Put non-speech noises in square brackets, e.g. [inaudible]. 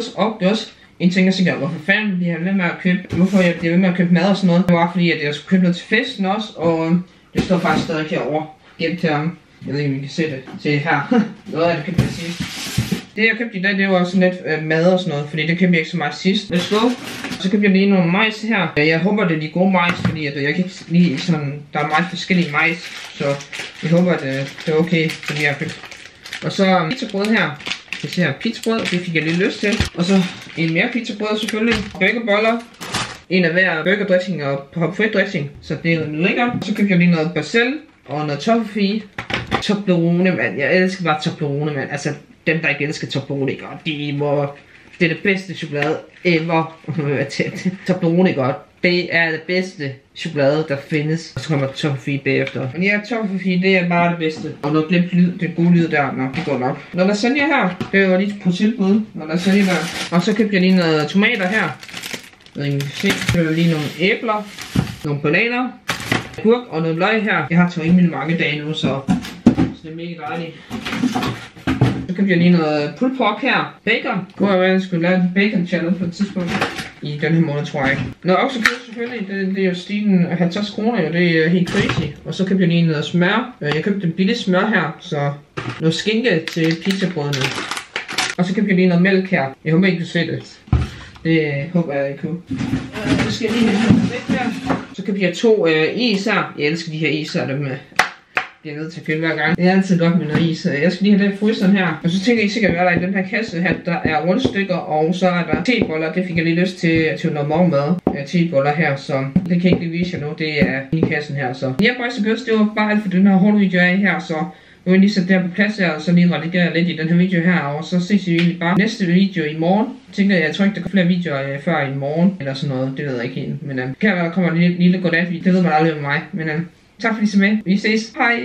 også, og det også en ting, jeg tænker, hvorfor fanden bliver jeg ved med at købe, hvorfor jeg bliver ved med at købe mad og sådan noget. Det var fordi, at jeg skulle købe noget til festen også, og øhm, det står faktisk stadig herovre, gemt til ham. Jeg ved ikke, om I kan se det. Se her. [laughs] noget af det købte jeg sidst. Det jeg købte i dag, det var sådan lidt øh, mad og sådan noget, fordi det købte jeg ikke så meget sidst. Let's go. Så købte jeg lige nogle majs her. Øh, jeg håber, det er de gode majs, fordi at, øh, jeg kan ikke lige sådan, der er meget forskellige majs. Så jeg håber, at øh, det er okay, fordi jeg har købt. Og så øh, pizzabrød her. Det ser pizzabrød, det fik jeg lige lyst til. Og så en mere pizzabrød selvfølgelig. Burgerboller. En af hver burgerdressing og pomfrit dressing. Så det er lækkert. Så købte jeg lige noget basil og noget toffee. Toblerone, mand. Jeg elsker bare Toblerone, mand. Altså, dem der ikke elsker Toblerone, ikke? Og de må... Det er det bedste chokolade ever. [laughs] Toblerone, ikke? godt. Det er det bedste chokolade, der findes. Og så kommer toffee bagefter. Men ja, toffee, det er bare det bedste. Og noget glemt lyd, det gode lyd der, nå, det går nok. Når lasagne her, det var lige på tilbud. Når lasagne der. Og så købte jeg lige noget tomater her. Jeg ved ikke, kan se. Så lige nogle æbler. Nogle bananer. Gurk og noget løg her. Jeg har taget rimelig mange dage nu, så, så det er mega dejligt. Købte jeg lige noget pulled pork her. Bacon. Kunne at jeg skulle lave en bacon challenge på et tidspunkt. I den her måned, tror jeg ikke. Nå, også kød selvfølgelig. Det, det er jo stilen 50 kroner, jo. Det er helt crazy. Og så købte jeg lige noget smør. Øh, Jeg købte en billig smør her, så noget skinke til pizzabrødene. Og så købte jeg lige noget mælk her. Jeg håber, I kan se det. Det øh, håber jeg, I kunne. Øh, Så skal jeg lige have væk her. Så købte jeg to øh, is her. Jeg elsker de her is her, dem øh, bliver nødt til at fylde hver gang. Det er altid godt med noget is. Jeg skal lige have den fryseren her. Og så tænker I sikkert, hvad der er i den her kasse her. Der er rundstykker, og så er der teboller. Det fik jeg lige lyst til, til noget morgenmad. Ja, teboller her, så det kan jeg ikke lige vise jer nu. Det er i kassen her, så. Jeg boys og girls, det var bare alt for den her hårde video af her, så nu vil jeg lige sætte det her på plads her, og så lige redigere lidt i den her video her, og så ses vi egentlig bare næste video i morgen. Jeg tænker, jeg tror ikke, der kommer flere videoer øh, før i morgen, eller sådan noget, det ved jeg ikke helt. Men øh, kan være, der kommer en lille, lille godnat, det ved man aldrig med mig. Men øh, tak fordi I så med. Vi ses. Hej!